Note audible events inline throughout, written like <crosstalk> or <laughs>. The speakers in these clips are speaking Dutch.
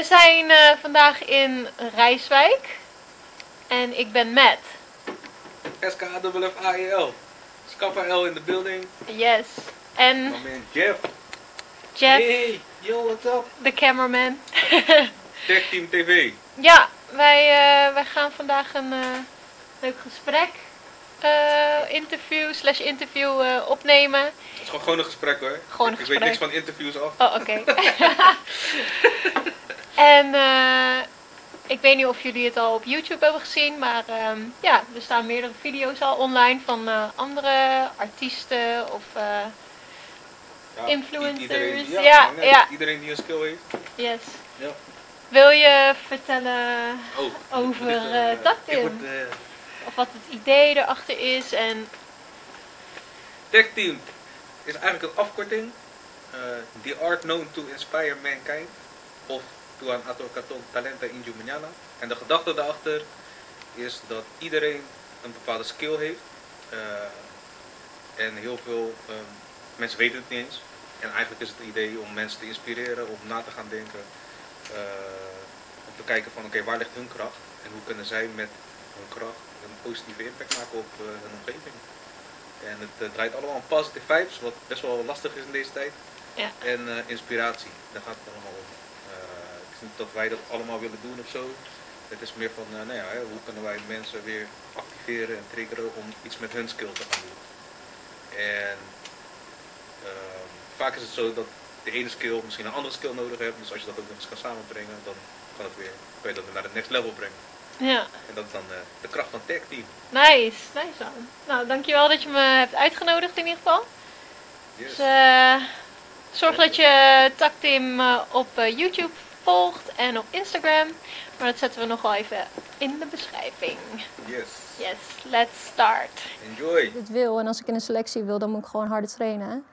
We zijn eh, vandaag in Rijswijk. En ik ben Matt. SKWFAEL. Scaffa L in the building. Yes. En My man Jeff. Jeff, Hey, yo, what's up? de cameraman. <laughs> Tech Team TV. Ja, wij, eh, wij gaan vandaag een eh, leuk gesprek, interview slash interview opnemen. Het is gewoon, gewoon een gesprek hoor. Gewoon een ik gesprek. weet niks van interviews af. Oh, oké. <laughs> <laughs> en eh, ik weet niet of jullie het al op YouTube hebben gezien, maar ehm, ja, er staan meerdere video's al online van eh, andere artiesten of eh, Ja, influencers. Iedereen, ja, Ja, nee, ja. iedereen die een skill heeft. yes. Ja. Wil je vertellen Oh, over eh, Of wat het idee erachter is en Tech Team is eigenlijk een afkorting. the art known to inspire mankind. Of Tuan Ato Katon Talenta Inju Manana. En de gedachte daarachter is dat iedereen een bepaalde skill heeft. eh, en heel veel ehm, mensen weten het niet eens. En eigenlijk is het idee om mensen te inspireren, om na te gaan denken. eh, om te kijken van oké, waar ligt hun kracht? En hoe kunnen zij met hun kracht een positieve impact maken op eh, hun omgeving? En het draait allemaal om positive vibes, wat best wel lastig is in deze tijd. Ja. En inspiratie, daar gaat het allemaal om. Niet dat wij dat allemaal willen doen of zo. Het is meer van, eh, nou ja, hoe kunnen wij mensen weer activeren en triggeren om iets met hun skill te gaan doen. En ehm, vaak is het zo dat de ene skill misschien een andere skill nodig hebt. Dus als je dat ook nog eens kan samenbrengen, dan kan het weer, kan je dat weer naar het next level brengen. ja. En dat is dan eh, de kracht van tech team. Nice, nice man. Nou, dankjewel dat je me hebt uitgenodigd in ieder geval. Yes. Dus eh, zorg dat je Taktim eh, op YouTube volgt en op Instagram. Maar dat zetten we nog wel even in de beschrijving. Yes. Yes, let's start. Enjoy. dit wil en als ik in een selectie wil, dan moet ik gewoon harder trainen.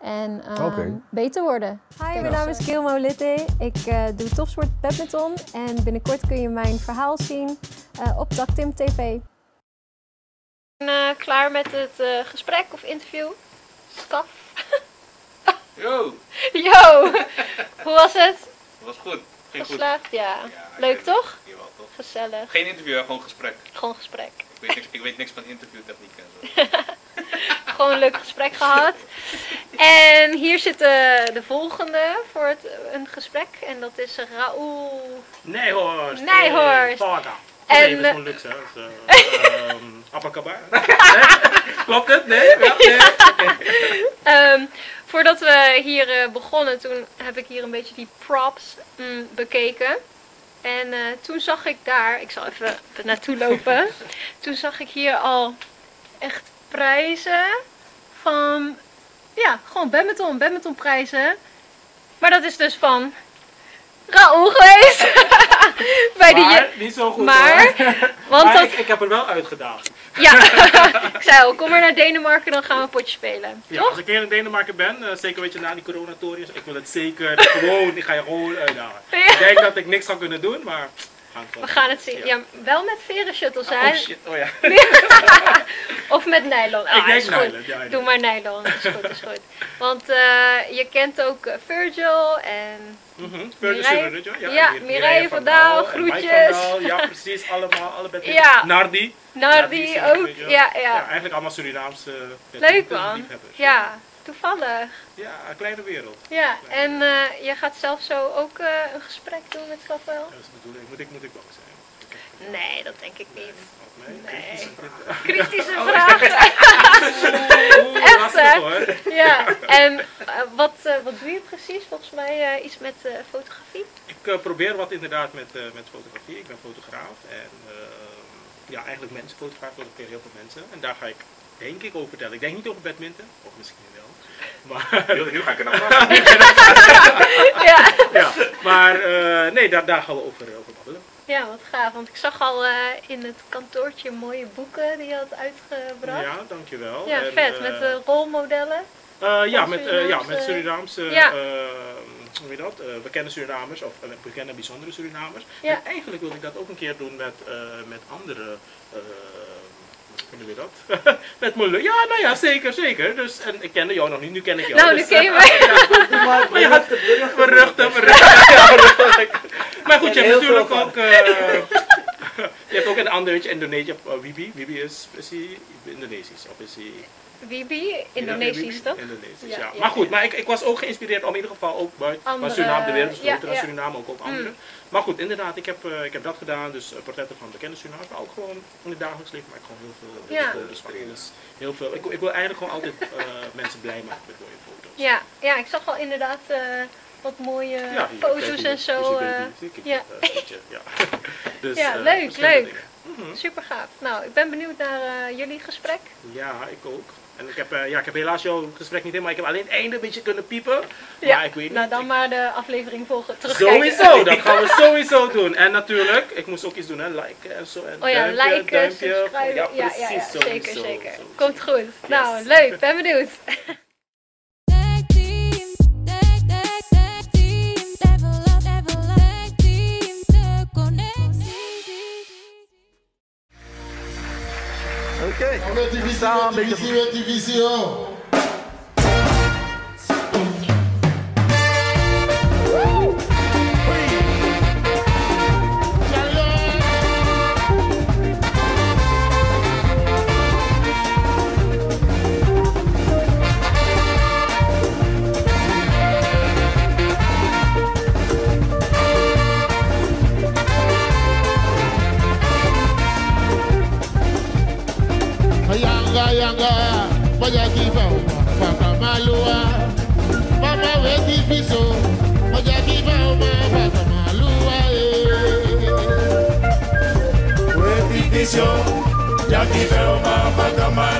En ehm, beter worden. Hi, mijn naam is Gilmo Litte. Ik eh, doe topsport badminton en binnenkort kun je mijn verhaal zien eh, op Taktim TV. En, eh, klaar met het eh, gesprek of interview? Skaf. Yo, <laughs> Yo, hoe was het? Dat was goed. Ging goed. Geslaagd? Ja. Ja, Leuk toch? Jawel, toch? Gezellig. Geen interview, gewoon gesprek. Gewoon gesprek. Ik weet niks, ik weet niks van interviewtechniek en zo. <laughs> Gewoon een leuk gesprek gehad. En hier zit de, de volgende voor het, een gesprek. En dat is Raoul. Nijhorst. Nijhorst. En, Nee, dat is gewoon luxe. hè. Dat is, eh, <laughs> ehm, Abacaba. <laughs> Klopt het? Nee? Ja, nee. Ehm, voordat we hier eh, begonnen, toen heb ik hier een beetje die props mm, bekeken. En eh, toen zag ik daar, ik zal even naartoe lopen. <laughs> toen zag ik hier al echt prijzen van, ja, gewoon badminton, badmintonprijzen. Maar dat is dus van Raoul geweest. <laughs> <laughs> Bij Maar, niet zo goed maar, hoor. want Maar dat, ik, ik heb er wel uitgedaagd. ja, <laughs> ik zei al, kom maar naar Denemarken, dan gaan we een potje spelen. Ja, Toch? als ik hier in Denemarken ben, eh, zeker weet je na die coronatoriums, ik wil het zeker <laughs> gewoon, ik ga je gewoon uitdagen. Ja. Ik denk dat ik niks ga kunnen doen, maar gaan We gaan het zien. Ja, wel met veren shuttles, hè? Oh shit, oh ja. <laughs> Of met nylon. Ah, ik denk is goed. nylon, ja, Doe maar nylon, is goed, is goed. <laughs> Want eh, je kent ook eh, Virgil en... Mireille- Mireille, ja, ja, hier, Mireille van Daal, groetjes. van Daal, ja, precies, allemaal, alle bedden. Ja. Nardi. Nardi zijn ook. Ja, Ja, ja. eigenlijk allemaal Surinaamse uh, Leuk man. Ja, toevallig. Ja, een kleine wereld. Ja, en eh, je gaat zelf zo ook eh, een gesprek doen met Kafel? Dat is de bedoeling. Moet ik, moet ik bang zijn? Nee, dat denk ik niet. Nee? Nee. Kritische Kritische Oh, vraag. <laughs> Oeh, Echt, lastig hè? hoor. Ja, en eh, wat, wat doe je precies? Volgens mij iets met fotografie? Ik probeer wat inderdaad met, met fotografie. Ik ben fotograaf en eh, ja, eigenlijk mensenfotograaf. Ik fotografeer heel veel mensen. En daar ga ik denk ik over vertellen. Ik denk niet over badminton, of misschien wel. <laughs> Maar, Nu, nu ga ik er naar. <laughs> Ja. ja, maar eh, nee, daar, daar gaan we over, over babbelen. Ja, wat gaaf. Want ik zag al eh, in het kantoortje mooie boeken die je had uitgebracht. Ja, dankjewel. Ja, En, vet. eh, Met de rolmodellen. Eh, ja, met, eh, ja, met Surinaamse- Ja. eh, hoe heet dat, eh, bekende Surinamers of eh, bekende bijzondere Surinamers. Ja. En eigenlijk wil ik dat ook een keer doen met, eh, met andere, eh, hoe noem je dat? <laughs> met mijn lu- Ja, nou ja, zeker, zeker. Dus, en ik kende jou nog niet, nu ken ik jou. Nou, nu dus, ken je mij. <laughs> <laughs> Maar je had. Ja. Maar goed, je hebt natuurlijk ook... eh, je hebt ook een ander, Indonesië. Uh, Wibi, Wibi is, is hij Indonesisch of is hij... Wibi, Indonesisch toch? Indonesisch, Ja, Maar goed, maar ik, ik was ook geïnspireerd om in ieder geval ook buiten Andere, Suriname de wereld te ja, ja. Suriname ook op andere. Maar goed, inderdaad, ik heb, eh, ik heb dat gedaan, dus eh, portretten van bekende Surinamers, maar ook gewoon in het dagelijks leven, maar ik gewoon heel veel Ja. ja. foto's van alles. Heel veel. Ik, ik wil eigenlijk gewoon altijd eh, <laughs> mensen blij maken met mooie foto's. Ja, ja, ik zag al inderdaad eh, wat mooie Ja, hier, foto's kijk en zo. Eh, ja. het, eh, beetje, ja. <laughs> dus, Ja, eh, leuk, leuk. dingen. super gaaf. Nou, ik ben benieuwd naar eh, jullie gesprek. Ja, ik ook. En ik heb, eh, ja, ik heb helaas jouw gesprek niet helemaal, ik heb alleen het einde een beetje kunnen piepen. Ja, maar ik weet nou niet. dan ik- maar de aflevering volgen. Terugkijken. Sowieso, <laughs> dat gaan we sowieso doen. En natuurlijk, ik moest ook iets doen, hè, liken en zo. En Oh ja, duimpje, liken, duimpje. subscriben. Ja, Ja, ja, precies, ja, sowieso, zeker, zeker. sowieso. Komt goed. Nou, leuk. Ben benieuwd. <laughs> Sambe. Divisio, é divisio. moja kifa papa malua mama we kifiso moja kifa uma papa malua we kifiso ya kifa uma papa malua